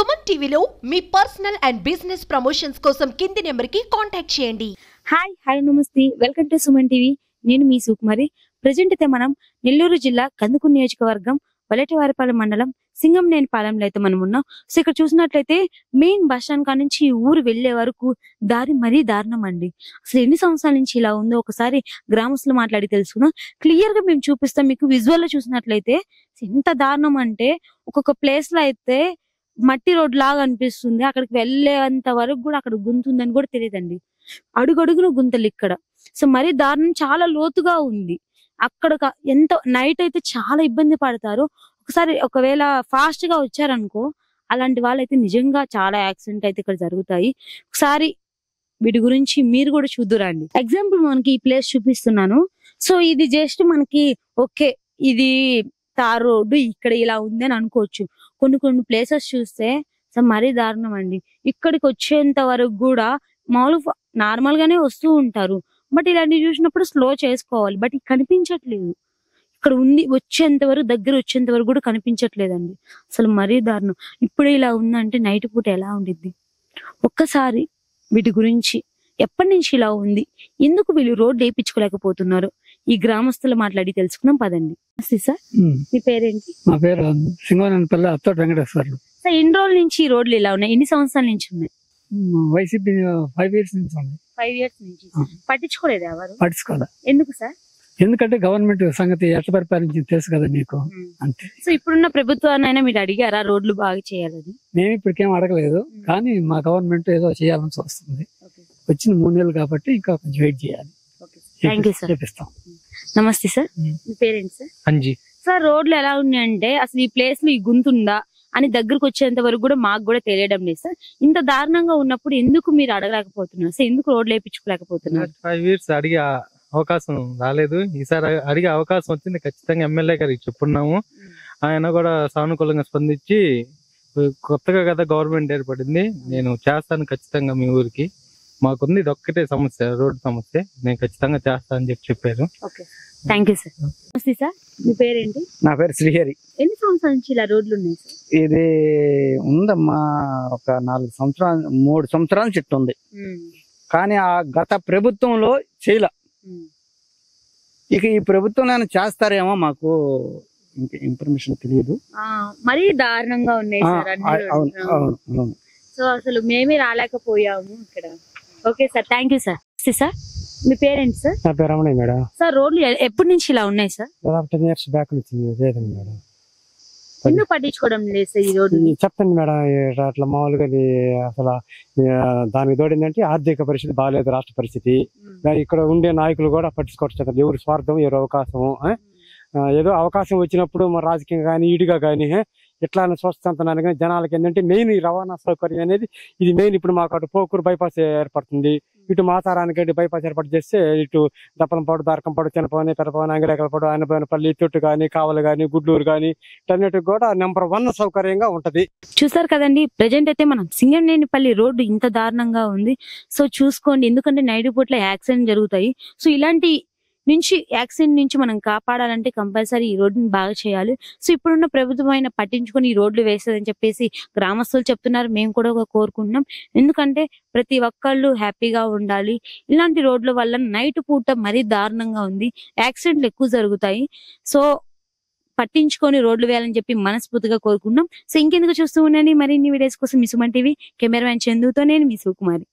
సుమన్ టీవీలో మీ personal and business promotions కోసం కింది నెంబర్కి కాంటాక్ట్ చేయండి. హాయ్ హలో నమస్తే. Welcome to Suman TV. నేను మీ సుకుమారి. ప్రజెంట్ అయితే మనం నెల్లూరు జిల్లా కందుకూరు నియోజకవర్గం వలటివారిపాలెం మండలం సింగంనేనిపాలెంలో అయితే మనం ఉన్నాం. సో ఇక్కడ చూసినట్లయితే మెయిన్ బస్ స్టాండ్ కాడ నుంచి ఊరు వెళ్ళే వరకు దారి మరీ దారుణం అండి. అసలు ఎన్ని సంవత్సరాల నుంచి ఇలా ఉందో ఒకసారి గ్రామస్తులు మాట్లాడి తెలుసుకున్నాం క్లియర్గా మేము చూపిస్తాం. మీకు విజువల్లో చూసినట్లయితే ఎంత దారుణం అంటే ఒక్కొక్క ప్లేస్లో అయితే మట్టి రోడ్ లాగా అనిపిస్తుంది. అక్కడికి వెళ్ళేంత వరకు కూడా అక్కడ గుంతుందని కూడా తెలియదండి. అడుగడుగున గుంతలు ఇక్కడ. సో మరీ దారుణం చాలా లోతుగా ఉంది. అక్కడ ఎంతో ఎంత నైట్ అయితే చాలా ఇబ్బంది పడతారు. ఒకసారి ఒకవేళ ఫాస్ట్గా వచ్చారనుకో అలాంటి వాళ్ళైతే నిజంగా చాలా యాక్సిడెంట్ అయితే ఇక్కడ జరుగుతాయి. ఒకసారి వీటి గురించి మీరు కూడా చూద్దురండి. ఎగ్జాంపుల్ మనకి ఈ ప్లేస్ చూపిస్తున్నాను. సో ఇది జస్ట్ మనకి ఓకే ఇది తార్ రోడ్డు ఇక్కడ ఇలా ఉంది అని అనుకోవచ్చు. కొన్ని కొన్ని ప్లేసెస్ చూస్తే మరీ దారుణం అండి. ఇక్కడికి వచ్చేంత వరకు కూడా మామూలు నార్మల్ గానే వస్తూ ఉంటారు. బట్ ఇలాంటివి చూసినప్పుడు స్లో చేసుకోవాలి. బట్ ఇది కనిపించట్లేదు. ఇక్కడ ఉంది వచ్చేంత వరకు దగ్గర వచ్చేంత వరకు కూడా కనిపించట్లేదండి. అసలు మరీ దారుణం. ఇప్పుడు ఇలా ఉందంటే నైట్ పూట ఎలా ఉండిద్ది? ఒక్కసారి వీటి గురించి ఎప్పటి నుంచి ఇలా ఉంది? ఎందుకు వీళ్ళు రోడ్డు వేయించుకోలేకపోతున్నారు? ఈ గ్రామస్తులు మాట్లాడి తెలుసుకుందాం పదండి. సార్. మీ పేరేంటి? మా పేరు వెంకటేశ్వర్లు. సార్ ఎన్ని రోజుల నుంచి ఈ రోడ్లు ఇలా ఉన్నాయి? ఎన్ని సంవత్సరాల నుంచి ఉన్నాయి? వైసీపీ ఫైవ్ ఇయర్స్ నుంచి ఉంది. ఫైవ్ ఇయర్స్ నుంచి. పట్టించుకోలేదు ఎవరు? ఎందుకు సార్? ఎందుకంటే గవర్నమెంట్ సంగతి ఎట్లా పరిపాలించింది తెలుసు కదా నీకు అంతే. సో ఇప్పుడున్న ప్రభుత్వాన్నైనా మీరు అడిగారా రోడ్లు బాగా చేయాలని? మేము ఇప్పటికేం అడగలేదు. కానీ మా గవర్నమెంట్ ఏదో చేయాలని వస్తుంది వచ్చిన మూడు నెలలు కాబట్టి ఇంకా కొంచెం వెయిట్ చేయాలి. థ్యాంక్ యూ సార్ నమస్తే సార్. మీ పేరెంట్స్ సార్ అంజీ. సార్ రోడ్లు ఎలా ఉన్నాయంటే అసలు ఈ ప్లేస్లో ఈ గుంతుందా అని దగ్గరకు వచ్చేంత వరకు కూడా మాకు కూడా తెలియడం లేదు సార్ ఇంత దారుణంగా ఉన్నప్పుడు ఎందుకు మీరు అడగలేకపోతున్నారు? సార్ ఎందుకు రోడ్లు వేయించుకోలేకపోతున్నారు? ఫైవ్ ఇయర్స్ అడిగే అవకాశం రాలేదు. ఈసారి అడిగే అవకాశం వచ్చింది. ఖచ్చితంగా ఎమ్మెల్యే గారికి చెప్పున్నాము. ఆయన కూడా సానుకూలంగా స్పందించి కొత్తగా కదా గవర్నమెంట్ ఏర్పడింది. నేను చేస్తాను ఖచ్చితంగా మీ ఊరికి. మాకుంది. ఇది ఒక్కటే సమస్య రోడ్డు సమస్య. నేను ఖచ్చితంగా చేస్తా అని చెప్పి చెప్పారు. Okay thank you sir. నమస్తే సార్. మీ పేరేంటి? నా పేరు శ్రీహరి. ఎన్ని సంవత్సరాల నుంచి ఇలా రోడ్లు ఉన్నాయి సార్? ఇది ఉందమ్మా ఒక నాలుగు సంవత్సరాలు మూడు సంవత్సరాల చెట్టు ఉంది. కానీ ఆ గత ప్రభుత్వంలో చేయల. ఇక ఈ ప్రభుత్వం నేను చేస్తారేమో మాకు ఇంక ఇన్ఫర్మేషన్ తెలియదు. ఆ, మరీ దారుణంగా ఉన్నాయి ఆ, సార్ అన్ని ఆ- అవును రోడ్లు. అవును అవును. సో అసలు మేమే రాలేకపోయాము ఇక్కడ. Okay sir thank you sir sir. Me parents sir? నా పేరు రమణయ్య మేడం. సార్ రోడ్లు ఎ- ఎప్పటి నుంచి ఇలా ఉన్నాయి సార్? దాదాపు టెన్ ఇయర్స్ బ్యాక్ నుంచి మేడం. ఎందుకు పట్టించుకోవడం లేదు సార్ ఈ రోడ్లు ఈ చెప్తాను మేడం అట్లా మామూలుగా ఇది అసలు ఆ, దానికి తోడిందంటే ఆర్థిక పరిస్థితి బాగాలేదు రాష్ట్ర పరిస్థితి. మరి ఇక్కడ ఉండే నాయకులు కూడా పట్టించుకోవచ్చు ఎవరి స్వార్థం ఎవరి అవకాశం ఆ? ఆ, ఏదో అవకాశం వచ్చినప్పుడు మన రాజకీయం కానీ ఇడిగా కానీ ఇట్లా స్వస్థంతనాన్ని కానీ జనాలకి ఏంటంటే మెయిన్ రవాణా సౌకర్యం అనేది ఇది మెయిన్ ఇప్పుడు మాకు అటు పోకూరు బైపాస్ ఏర్పడుతుంది. ఇటు మాతారానికి బైపాస్ ఏర్పాటు చేస్తే ఇటు దప్పలంపాడు దారకంపాడు చిన్నపవని పెరపవని అంగిరేకలపాడు ఆయనపల్లి తొట్టు కానీ కావలు కానీ గుడ్లూరు కానీ ఇటన్నిటికి కూడా నెంబర్ వన్ సౌకర్యంగా ఉంటది. చూసారు కదండి ప్రజెంట్ అయితే మనం సింగనేనిపల్లి రోడ్డు ఇంత దారుణంగా ఉంది. సో చూసుకోండి ఎందుకంటే నైట్ పూట్ల యాక్సిడెంట్ జరుగుతాయి. సో ఇలాంటి నుంచి యాక్సిడెంట్ నుంచి మనం కాపాడాలంటే కంపల్సరీ ఈ రోడ్డుని బాగా చేయాలి. సో ఇప్పుడున్న ప్రభుత్వం అయినా పట్టించుకొని ఈ రోడ్లు వేస్తుందని చెప్పేసి గ్రామస్తులు చెప్తున్నారు. మేము కూడా ఒక కోరుకుంటున్నాం. ఎందుకంటే ప్రతి ఒక్కళ్ళు హ్యాపీగా ఉండాలి. ఇలాంటి రోడ్ల వల్ల నైట్ పూట మరీ దారుణంగా ఉంది. యాక్సిడెంట్లు ఎక్కువ జరుగుతాయి. సో పట్టించుకొని రోడ్లు వేయాలని చెప్పి మనస్ఫూర్తిగా కోరుకుంటున్నాం. సో ఇంకెందుకు చూస్తూ ఉండండి మరిన్ని వీడియోస్ కోసం మీ సుమన్ టీవీ కెమెరామెన్ చందుతో నేను మీ శివకుమారి.